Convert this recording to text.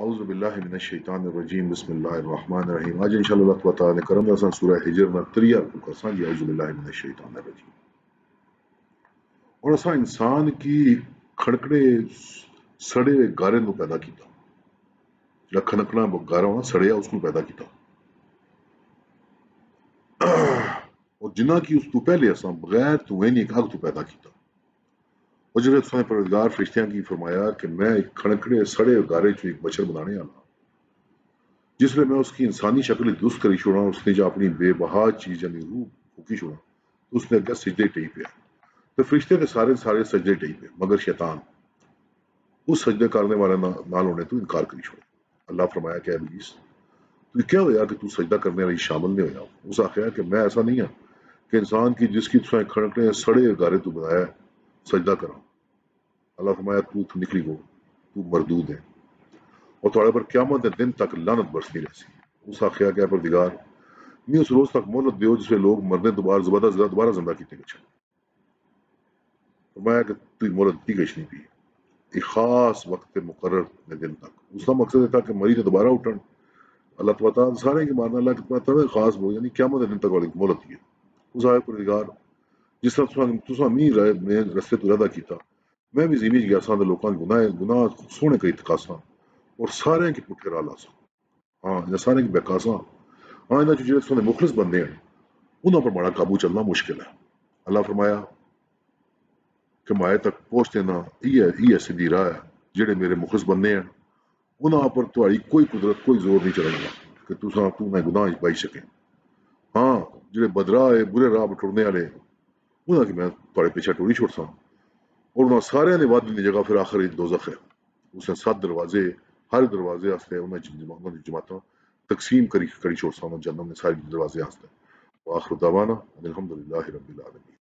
اعوذ باللہ من الشیطان الرجیم، بسم اللہ الرحمن الرحیم۔ آج انشاءاللہ اللہ تعالیٰ نے کرم دسان سورہ حجر میں تریہ کو کرسان جی اعوذ باللہ من الشیطان الرجیم۔ اور اسا انسان کی کھڑکڑے، سڑے ہوئے گارے نو پیدا کیتا۔ جڑا کھنکنا گارا ہونا، سڑیا اس کو پیدا کیتا۔ اور جنہ کی اس تو پہلے اسا بغیر تو نہیں، ایک اگ تو پیدا کیتا۔ اور جب پروردگار فرشتیاں کی فرمایا کہ میں ایک کھڑکڑے سڑے گارے چو ایک بچر بنانے آنا جس میں میں اس کی انسانی شکل درست کری چھوڑا، اس نے جو اپنی بے بہا چیز یعنی روح پھوکی چھوڑا، تو اس نے اگہ سجدے ٹئی پیا تو فرشتے کے سارے سارے سجدے ٹئی پہ، مگر شیطان اس سجدے کرنے والے نال ہونے تو انکار کری چھوڑا۔ اللہ فرمایا کہ ابلیس، تو کیا ہویا کہ تو سجدہ کرنے والی شامل نہیں ہویا؟ اس آخیا کہ میں ایسا نہیں ہوں کہ انسان کی جس کی تسائیں کھڑکڑے سڑے گارے تو بنایا ہے سجدہ کرا اللہ فرمایا، تو تو نکلی گو، تو مردود ہے۔ اور تھوڑے پر قیامت دن تک لانت برسنی رہسی۔ اس آخیا کیا پر دگار میں اس روز تک مہلت دیو جس میں لوگ مرنے دوبارہ زبادہ زدہ دوبارہ زندہ کیتے گچھا فرمایا کہ تو مہلت دی گچھ نہیں پی ایک خاص وقت مقرر نے دن تک۔ اس کا مقصد تھا کہ مریض دوبارہ اٹھن۔ اللہ تعالیٰ سارے کے ماننا اللہ کے تعالیٰ خاص بہت یعنی قیامت دن تک والی مہلت کی اس آئے ਜਿਸ ਤਰ੍ਹਾਂ ਤੁਸੀਂ ਮੀਂਹ ਰਹੇ ਨੇ ਰਸਤੇ ਤੋਂ ਰਦਾ ਕੀਤਾ ਮੈਂ ਵੀ ਜ਼ਮੀਨ ਗਿਆ ਸਾਂ ਦੇ ਲੋਕਾਂ ਦੇ ਗੁਨਾਹ ਗੁਨਾਹ ਸੋਹਣੇ ਕਈ ਤਕਾਸਾਂ ਔਰ ਸਾਰਿਆਂ ਕੀ ਪੁੱਠੇ ਰਾਹ ਲਾਸਾਂ ਹਾਂ ਜਾਂ ਸਾਰਿਆਂ ਕੀ ਬੇਕਾਸਾਂ ਹਾਂ ਇਹਨਾਂ ਜਿਹੜੇ ਸੋਨੇ ਮੁਖਲਸ ਬੰਦੇ ਹਨ ਉਹਨਾਂ ਪਰ ਬੜਾ ਕਾਬੂ ਚੱਲਣਾ ਮੁਸ਼ਕਿਲ ਹੈ ਅੱਲਾ ਫਰਮਾਇਆ ਕਿ ਮਾਇ ਤੱਕ ਪਹੁੰਚਦੇ ਨਾ ਇਹ ਇਹ ਸਿੱਧੀ ਰਾਹ ਹੈ ਜਿਹੜੇ ਮੇਰੇ ਮੁਖਲਸ ਬੰਦੇ ਹਨ ਉਹਨਾਂ ਪਰ ਤੁਹਾਡੀ ਕੋਈ ਕੁਦਰਤ ਕੋਈ ਜ਼ੋਰ ਨਹੀਂ ਚਲੇਗਾ ਕਿ ਤੁਸੀਂ ਤੂੰ ਮੈਂ ਗੁਨਾਹ ਵਿੱਚ ਪਾਈ ਸਕੇ ਹਾਂ ਜਿਹੜੇ ਬਦਰਾ ਹੈ ਬੁਰੇ ਰਾਹ ਪਰ ਟੁਰਨੇ ਵਾਲੇ ٹرنے والے کہ میں تھوڑے پیچھے ٹوری چھوڑ سا اور انہاں سارے نے وعدے دی جگہ پھر آخر دوزخ ہے اس نے سات دروازے ہر دروازے واسطے انہاں جماعتاں تقسیم کری کری چھوڑ سا جنم نے سارے دروازے واسطے واخر دعوانا الحمدللہ رب العالمین